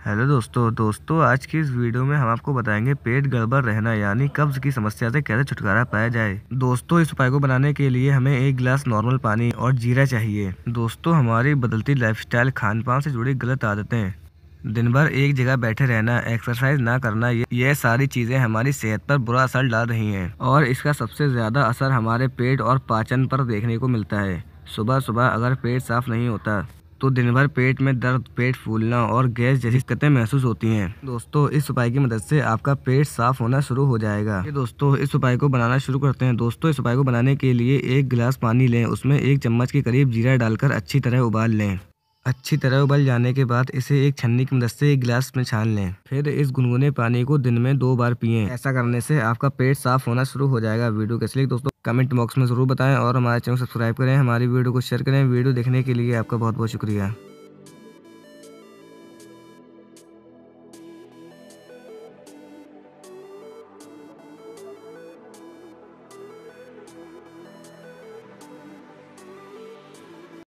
Hello दोस्तों दोस्तों आज की इस वीडियो में हम आपको बताएँगे पेट गड़बड़ रहना यानी कब्ज की समस्या से कैसे छुटकारा पाया जाए। दोस्तों इस उपाय को बनाने के लिए हमें एक गिलास नॉर्मल पानी और जीरा चाहिए। दोस्तों हमारी बदलती लाइफस्टाइल खान पान से जुड़ी गलत आदतें। दिन भर एक जगह बैठे रहना एक्सरसाइज ना करना ये, ये सारी चीज़ें हमारी सेहत पर बुरा असर डाल रही हैं। और इसका सबसे ज़्यादा असर हमारे पेट और पाचन पर देखने को मिलता है। सुबह सुबह अगर पेट साफ़ नहीं होता तो दिन भर पेट में दर्द, पेट फूलना और गैस जैसी दिक्कतें महसूस होती हैं। दोस्तों, इस उपाय की मदद से आपका पेट साफ़ होना शुरू हो जाएगा। दोस्तों, इस उपाय को बनाना शुरू करते हैं। दोस्तों, इस उपाय को बनाने के लिए एक गिलास पानी लें। उसमें एक चम्मच के करीब जीरा डालकर अच्छी तरह उबाल लें। अच्छी तरह उबल जाने के बाद इसे एक छन्नी की मदद से एक गिलास में छान लें। फिर इस गुनगुने पानी को दिन में दो बार पिएँ। ऐसा करने से आपका पेट साफ़ होना शुरू हो जाएगा। वीडियो कैसे लिए दोस्तों? कमेंट बॉक्स में ज़रूर बताएँ और हमारे चैनल सब्सक्राइब करें, हमारी वीडियो को शेयर करें। वीडियो देखने के लिए आपका बहुत बहुत शुक्रिया।